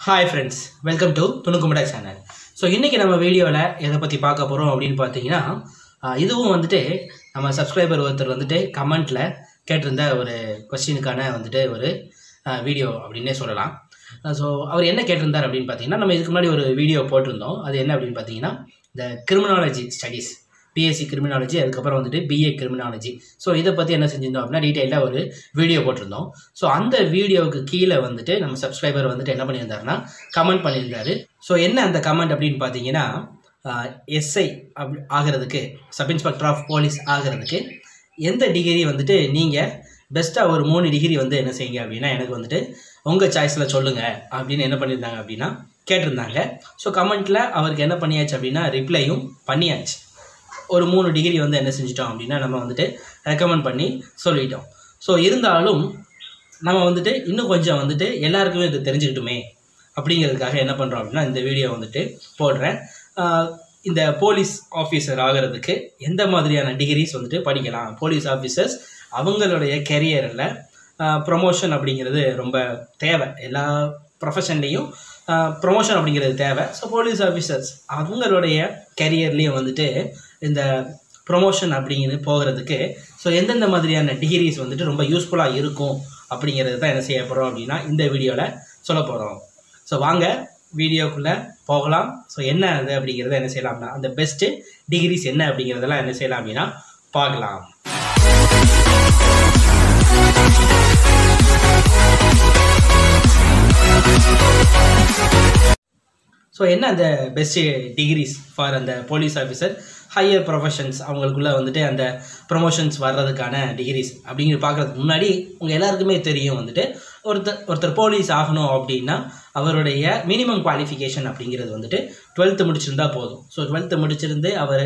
Hi friends welcome to துணுக்குமுடா channel so இன்றைக்கி நம்ம வீடியோவில் எதை பற்றி பார்க்க போகிறோம் அப்படின்னு பார்த்தீங்கன்னா இதுவும் வந்துட்டு நம்ம சப்ஸ்கிரைபர் ஒருத்தர் வந்துட்டு கமெண்ட்டில் கேட்டிருந்த ஒரு கொஸ்டினுக்கான வந்துட்டு ஒரு வீடியோ அப்படின்னே சொல்லலாம். ஸோ அவர் என்ன கேட்டிருந்தார் அப்படின்னு பார்த்தீங்கன்னா நம்ம இதுக்கு முன்னாடி ஒரு வீடியோ போட்டிருந்தோம். அது என்ன அப்படின்னு பார்த்தீங்கன்னா இந்த கிரிமினாலஜி ஸ்டடீஸ் பிஎஸ்சி கிரிமினாலஜி அதுக்கப்புறம் வந்துட்டு பிஏ கிரிமினாலஜி ஸோ இதை பற்றி என்ன செஞ்சிருந்தோம் அப்படின்னா டீட்டெயிலாக ஒரு வீடியோ போட்டிருந்தோம். ஸோ அந்த வீடியோவுக்கு கீழே வந்துட்டு நம்ம சப்ஸ்கிரைபர் வந்துட்டு என்ன பண்ணியிருந்தாருன்னா கமெண்ட் பண்ணியிருந்தாரு. ஸோ என்ன அந்த கமெண்ட் அப்படின்னு பார்த்தீங்கன்னா எஸ்ஐ அப் ஆகிறதுக்கு சப் இன்ஸ்பெக்டர் ஆஃப் போலீஸ் ஆகிறதுக்கு எந்த டிகிரி வந்துட்டு நீங்கள் பெஸ்ட்டாக ஒரு மூணு டிகிரி வந்து என்ன செய்யுங்க அப்படின்னா எனக்கு வந்துட்டு உங்கள் சாய்ஸில் சொல்லுங்கள் அப்படின்னு என்ன பண்ணியிருந்தாங்க அப்படின்னா கேட்டிருந்தாங்க. ஸோ கமெண்ட்டில் அவருக்கு என்ன பண்ணியாச்சு அப்படின்னா ரிப்ளையும் பண்ணியாச்சு. ஒரு மூணு டிகிரி வந்து என்ன செஞ்சிட்டோம் அப்படின்னா நம்ம வந்துட்டு ரெக்கமெண்ட் பண்ணி சொல்லிட்டோம். ஸோ இருந்தாலும் நம்ம வந்துட்டு இன்னும் கொஞ்சம் வந்துட்டு எல்லாருக்குமே இது தெரிஞ்சுக்கிட்டுமே அப்படிங்கிறதுக்காக என்ன பண்ணுறோம் அப்படின்னா இந்த வீடியோ வந்துட்டு போடுறேன். இந்த போலீஸ் ஆஃபீஸர் ஆகிறதுக்கு எந்த மாதிரியான டிகிரிஸ் வந்துட்டு படிக்கலாம்? போலீஸ் ஆஃபீஸர்ஸ் அவங்களுடைய கெரியரில் ப்ரொமோஷன் அப்படிங்கிறது ரொம்ப தேவை. எல்லா ப்ரொஃபஷன்லேயும் ப்ரொமோஷன் அப்படிங்கிறது தேவை. ஸோ போலீஸ் ஆஃபீஸர்ஸ் அவங்களுடைய கெரியர்லேயும் வந்துட்டு இந்த ப்ரொமோஷன் அப்படிங்கிறது போகிறதுக்கு ஸோ எந்தெந்த மாதிரியான டிகிரிஸ் வந்துட்டு ரொம்ப யூஸ்ஃபுல்லாக இருக்கும் அப்படிங்கிறது தான் என்ன செய்ய போகிறோம் அப்படின்னா இந்த வீடியோவில் சொல்ல போகிறோம் ஸோ வாங்க வீடியோக்குள்ளே போகலாம். ஸோ என்ன அது அப்படிங்கிறத என்ன செய்யலாம்னா அந்த பெஸ்ட்டு டிகிரிஸ் என்ன அப்படிங்கிறதெல்லாம் என்ன செய்யலாம் அப்படின்னா பார்க்கலாம். ஸோ என்ன அந்த பெஸ்ட் டிகிரிஸ் ஃபார் அந்த போலீஸ் ஆஃபீஸர் ஹையர் ப்ரொஃபஷன்ஸ் அவங்களுக்குள்ள வந்துட்டு அந்த ப்ரொமோஷன்ஸ் வர்றதுக்கான டிகிரிஸ் அப்படிங்கிற பார்க்குறதுக்கு முன்னாடி உங்கள் எல்லாருக்குமே தெரியும் வந்துட்டு ஒருத்தர் ஒருத்தர் போலீஸ் ஆகணும் அப்படின்னா அவருடைய மினிமம் குவாலிஃபிகேஷன் அப்படிங்கிறது வந்துட்டு டுவெல்த்து முடிச்சிருந்தா போதும். ஸோ டுவெல்த்து முடிச்சிருந்து அவர்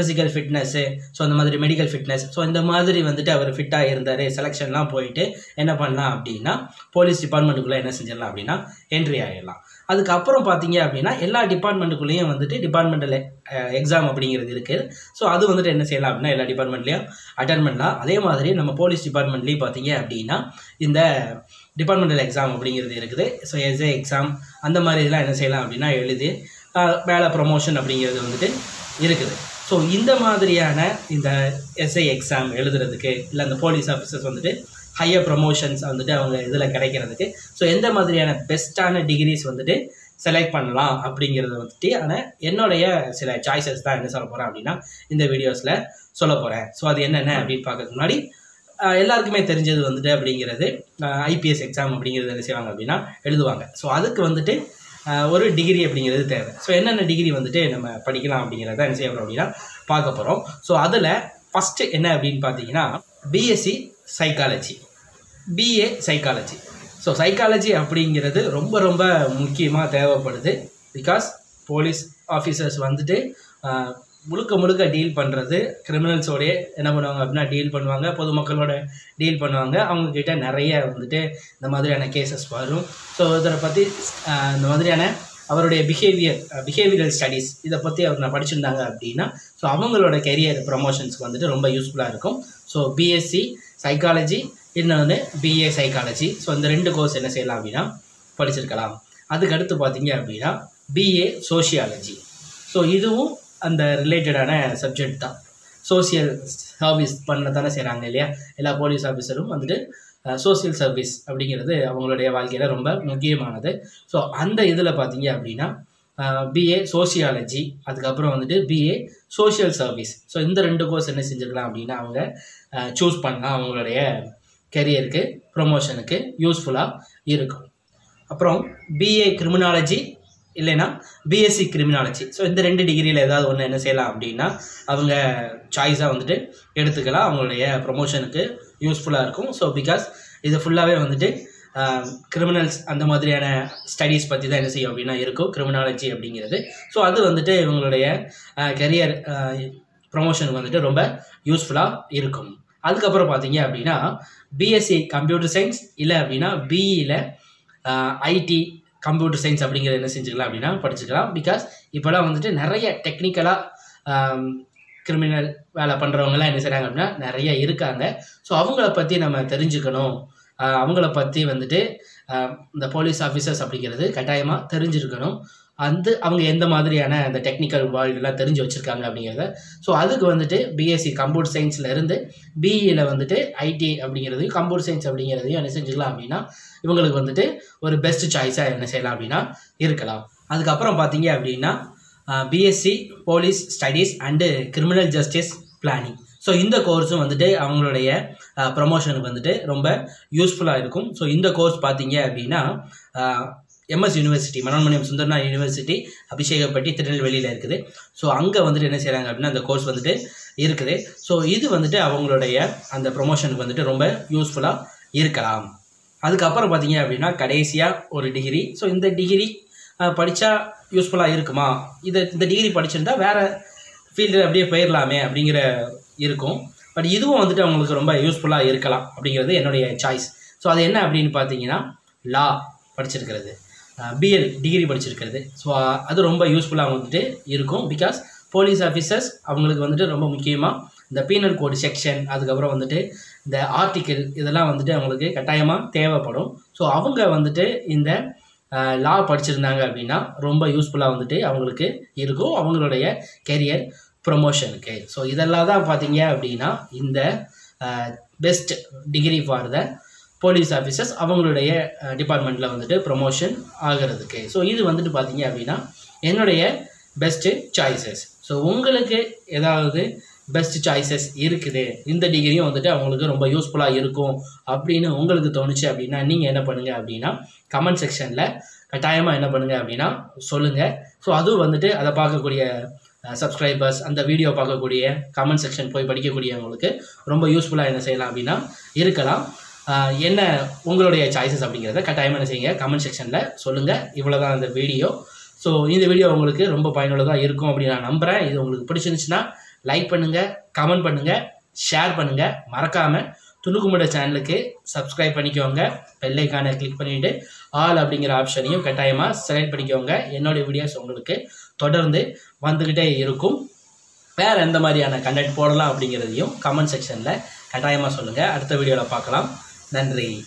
ஃபிசிக்கல் ஃபிட்னஸ்ஸு ஸோ அந்த மாதிரி மெடிக்கல் ஃபிட்னஸ் ஸோ இந்த மாதிரி வந்துட்டு அவர் ஃபிட்டாக இருந்தார். செலெக்ஷன்லாம் போயிட்டு என்ன பண்ணலாம் அப்படின்னா போலீஸ் டிபார்ட்மெண்ட்டுக்குள்ளே என்ன செஞ்சிடலாம் அப்படின்னா என்ட்ரி ஆகிடலாம் அதுக்கப்புறம் பார்த்தீங்க அப்படின்னா எல்லா டிபார்ட்மெண்ட்டுக்குள்ளேயும் வந்துட்டு டிபார்ட்மெண்டல் எக்ஸாம் அப்படிங்கிறது இருக்குது ஸோ அது வந்துட்டு என்ன செய்யலாம் அப்படின்னா எல்லா டிபார்ட்மெண்ட்லேயும் அட்டன் பண்ணலாம். அதே மாதிரி நம்ம போலீஸ் டிபார்ட்மெண்ட்லேயும் பார்த்தீங்க அப்படின்னா இந்த டிபார்ட்மெண்டல் எக்ஸாம் அப்படிங்கிறது இருக்குது. ஸோ எஸ்ஏ எக்ஸாம் அந்த மாதிரி இதெல்லாம் என்ன செய்யலாம் அப்படின்னா எழுதி மேலே ப்ரொமோஷன் அப்படிங்கிறது வந்துட்டு இருக்குது. ஸோ இந்த மாதிரியான இந்த எஸ்ஐ எக்ஸாம் எழுதுறதுக்கு இல்லை அந்த போலீஸ் ஆஃபீஸர்ஸ் வந்துட்டு ஹையர் ப்ரொமோஷன்ஸ் வந்துட்டு அவங்க இதில் கிடைக்கிறதுக்கு ஸோ எந்த மாதிரியான பெஸ்ட்டான டிகிரிஸ் வந்துட்டு செலக்ட் பண்ணலாம் அப்படிங்கிறது வந்துட்டு ஆனால் என்னுடைய சில சாய்ஸஸ் தான் என்ன சொல்ல போகிறேன் அப்படின்னா இந்த வீடியோஸில் சொல்ல போகிறேன் ஸோ அது என்னென்ன அப்படின்னு பார்க்கறதுக்கு முன்னாடி எல்லாருக்குமே தெரிஞ்சது வந்துட்டு அப்படிங்கிறது ஐபிஎஸ் எக்ஸாம் அப்படிங்கிறது என்ன செய்வாங்க அப்படின்னா எழுதுவாங்க. ஸோ அதுக்கு வந்துட்டு ஒரு டிகிரி அப்படிங்கிறது தேவை. ஸோ என்னென்ன டிகிரி வந்துட்டு நம்ம படிக்கலாம் அப்படிங்கிறத என்ன செய்யணும் அப்படின்னா பார்க்க போகிறோம் ஸோ அதில் ஃபஸ்ட்டு என்ன அப்படின்னு பார்த்தீங்கன்னா BSc psychology BA psychology so psychology அப்படிங்கிறது ரொம்ப ரொம்ப முக்கியமாக தேவைப்படுது. பிகாஸ் போலீஸ் ஆஃபீஸர்ஸ் வந்துட்டு முழுக்க முழுக்க டீல் பண்ணுறது கிரிமினல்ஸோடய என்ன பண்ணுவாங்க அப்படின்னா டீல் பண்ணுவாங்க. பொதுமக்களோட டீல் பண்ணுவாங்க. அவங்கக்கிட்ட நிறைய வந்துட்டு இந்த மாதிரியான கேசஸ் வரும். ஸோ இதை பற்றி இந்த மாதிரியான அவருடைய பிஹேவியர் பிஹேவியரல் ஸ்டடீஸ் இதை பற்றி அவர் நான் படிச்சிருந்தாங்க அப்படின்னா ஸோ அவங்களோட கெரியர் ப்ரமோஷன்ஸ்க்கு வந்துட்டு ரொம்ப யூஸ்ஃபுல்லாக இருக்கும். ஸோ பிஎஸ்சி சைக்காலஜி இன்னொன்று பிஏ சைக்காலஜி ஸோ இந்த ரெண்டு கோர்ஸ் என்ன செய்யலாம் அப்படின்னா படிச்சிருக்கலாம். அதுக்கடுத்து பார்த்தீங்க அப்படின்னா பிஏ சோஷியாலஜி ஸோ இதுவும் அந்த ரிலேட்டடான சப்ஜெக்ட் தான். சோசியல் சர்வீஸ் பண்ண தானே செய்கிறாங்க இல்லையா? எல்லா போலீஸ் ஆஃபீஸரும் வந்துட்டு சோசியல் சர்வீஸ் அப்படிங்கிறது அவங்களுடைய வாழ்க்கையில் ரொம்ப முக்கியமானது. ஸோ அந்த இதில் பார்த்தீங்க அப்படின்னா பிஏ சோசியாலஜி அதுக்கப்புறம் வந்துட்டு பிஏ சோஷியல் சர்வீஸ் ஸோ இந்த ரெண்டு கோர்ஸ் என்ன செஞ்சுருக்கலாம் அப்படின்னா அவங்க சூஸ் பண்ணலாம். அவங்களுடைய கெரியருக்கு ப்ரொமோஷனுக்கு யூஸ்ஃபுல்லாக இருக்கும். அப்புறம் பிஏ கிரிமினாலஜி இல்லைன்னா பிஎஸ்சி கிரிமினாலஜி ஸோ இந்த ரெண்டு டிகிரியில் ஏதாவது ஒன்று என்ன செய்யலாம் அப்படின்னா அவங்க சாய்ஸாக வந்துட்டு எடுத்துக்கலாம். அவங்களுடைய ப்ரொமோஷனுக்கு யூஸ்ஃபுல்லாக இருக்கும். ஸோ பிகாஸ் இது ஃபுல்லாகவே வந்துட்டு கிரிமினல்ஸ் அந்த மாதிரியான ஸ்டடீஸ் பற்றி தான் என்ன செய்யும் அப்படின்னா இருக்கும் கிரிமினாலஜி அப்படிங்கிறது. ஸோ அது வந்துட்டு இவங்களுடைய கெரியர் ப்ரொமோஷனுக்கு வந்துட்டு ரொம்ப யூஸ்ஃபுல்லாக இருக்கும். அதுக்கப்புறம் பார்த்தீங்க அப்படின்னா பிஎஸ்சி கம்ப்யூட்டர் சயின்ஸ் இல்லை அப்படின்னா பிஇயில் ஐடி கம்ப்யூட்டர் சயின்ஸ் அப்படிங்கிறது என்ன செஞ்சுக்கலாம் அப்படின்னா படிச்சுக்கலாம். பிகாஸ் இப்போலாம் வந்துட்டு நிறைய டெக்னிக்கலாக கிரிமினல் um, வேலை பண்ணுறவங்கலாம் என்ன செய்கிறாங்க அப்படின்னா நிறைய இருக்காங்க. ஸோ அவங்கள பற்றி நம்ம தெரிஞ்சுக்கணும். அவங்கள பற்றி வந்துட்டு இந்த போலீஸ் ஆஃபீஸர்ஸ் அப்படிங்கிறது கட்டாயமாக தெரிஞ்சிருக்கணும். வந்து அவங்க எந்த மாதிரியான அந்த டெக்னிக்கல் வேர்ல்டுலாம் தெரிஞ்சு வச்சுருக்காங்க அப்படிங்கிறத. ஸோ அதுக்கு வந்துட்டு பிஎஸ்சி கம்ப்யூட்டர் சயின்ஸில் இருந்து பிஇயில் வந்துட்டு ஐடி அப்படிங்கிறதையும் கம்ப்யூட்டர் சயின்ஸ் அப்படிங்கிறதையும் என்ன செஞ்சுக்கலாம் அப்படின்னா இவங்களுக்கு வந்துட்டு ஒரு பெஸ்ட் சாய்ஸாக என்ன செய்யலாம் அப்படின்னா இருக்கலாம். அதுக்கப்புறம் பார்த்தீங்க அப்படின்னா BSc police studies and criminal justice planning so இந்த கோர்ஸும் வந்துட்டு அவங்களுடைய ப்ரமோஷனுக்கு வந்துட்டு ரொம்ப யூஸ்ஃபுல்லாக இருக்கும். ஸோ இந்த கோர்ஸ் பார்த்தீங்க அப்படின்னா MS university Manonmaniam Sundaranar university Abishekapatti திருநெல்வேலியில் இருக்குது. ஸோ அங்கே வந்துட்டு என்ன செய்கிறாங்க அப்படின்னா அந்த கோர்ஸ் வந்துட்டு இருக்குது. ஸோ இது வந்துட்டு அவங்களுடைய அந்த ப்ரொமோஷனுக்கு வந்துட்டு ரொம்ப யூஸ்ஃபுல்லாக இருக்கலாம். அதுக்கப்புறம் பார்த்தீங்க அப்படின்னா கடைசியாக ஒரு டிகிரி ஸோ இந்த டிகிரி படித்தா யூஸ்ஃபுல்லாக இருக்குமா? இதை இந்த டிகிரி படிச்சிருந்தா வேறு ஃபீல்டில் அப்படியே போயிடலாமே அப்படிங்கிற இருக்கும். பட் இதுவும் வந்துட்டு அவங்களுக்கு ரொம்ப யூஸ்ஃபுல்லாக இருக்கலாம் அப்படிங்கிறது என்னுடைய சாய்ஸ் ஸோ அது என்ன அப்படின்னு பார்த்தீங்கன்னா லா படிச்சிருக்கிறது. பிஎல் டிகிரி படிச்சிருக்கிறது. ஸோ அது ரொம்ப யூஸ்ஃபுல்லாக வந்துட்டு இருக்கும். பிகாஸ் போலீஸ் ஆஃபீஸர்ஸ் அவங்களுக்கு வந்துட்டு ரொம்ப முக்கியமாக இந்த பீனல் கோடு செக்ஷன் அதுக்கப்புறம் வந்துட்டு இந்த ஆர்டிக்கிள் இதெல்லாம் வந்துட்டு அவங்களுக்கு கட்டாயமாக தேவைப்படும். ஸோ அவங்க வந்துட்டு இந்த லா படிச்சிருந்தாங்க அப்படின்னா ரொம்ப யூஸ்ஃபுல்லாக வந்துட்டு அவங்களுக்கு இருக்கும். அவங்களுடைய கெரியர் ப்ரொமோஷனுக்கு ஸோ இதெல்லாம் தான் பார்த்தீங்க அப்படின்னா இந்த best degree for the police officers அவங்களுடைய டிபார்ட்மெண்ட்டில் வந்துட்டு ப்ரொமோஷன் ஆகிறதுக்கு. ஸோ இது வந்துட்டு பார்த்தீங்க அப்படின்னா என்னுடைய பெஸ்ட்டு சாய்ஸஸ் ஸோ உங்களுக்கு ஏதாவது பெஸ்ட் சாய்ஸஸ் இருக்குது. இந்த டிகிரியும் வந்துட்டு அவங்களுக்கு ரொம்ப யூஸ்ஃபுல்லாக இருக்கும் அப்படின்னு உங்களுக்கு தோணுச்சு அப்படின்னா நீங்கள் என்ன பண்ணுங்கள் அப்படின்னா கமெண்ட் செக்ஷனில் கட்டாயமாக என்ன பண்ணுங்கள் அப்படின்னா சொல்லுங்கள் ஸோ அதுவும் வந்துட்டு அதை பார்க்கக்கூடிய சப்ஸ்கிரைபர்ஸ் அந்த வீடியோ பார்க்கக்கூடிய கமெண்ட் செக்ஷன் போய் படிக்கக்கூடியவங்களுக்கு ரொம்ப யூஸ்ஃபுல்லாக என்ன செய்யலாம் அப்படின்னா இருக்கலாம். என்ன உங்களுடைய சாய்ஸஸ் அப்படிங்கிறத கட்டாயமாக என்ன செய்யுங்க? கமெண்ட் செக்ஷனில் சொல்லுங்கள் இவ்வளோ தான் இந்த வீடியோ ஸோ இந்த வீடியோ உங்களுக்கு ரொம்ப பயனுள்ளதாக இருக்கும் அப்படின்னு நான் நம்புகிறேன் இது உங்களுக்கு பிடிச்சிருந்துச்சுன்னா லைக் பண்ணுங்கள் கமெண்ட் பண்ணுங்கள் ஷேர் பண்ணுங்கள் மறக்காமல் துணுக்குமுட சேனலுக்கு சப்ஸ்கிரைப் பண்ணிக்கோங்க. பெல்லைக்கான கிளிக் பண்ணிவிட்டு ஆல் அப்படிங்கிற ஆப்ஷனையும் கட்டாயமாக செலக்ட் பண்ணிக்கோங்க. என்னுடைய வீடியோஸ் உங்களுக்கு தொடர்ந்து வந்துக்கிட்டே இருக்கும். வேறு எந்த மாதிரியான கண்டென்ட் போடலாம் அப்படிங்கிறதையும் கமெண்ட் செக்ஷனில் கட்டாயமாக சொல்லுங்கள் அடுத்த வீடியோவில் பார்க்கலாம். நன்றி.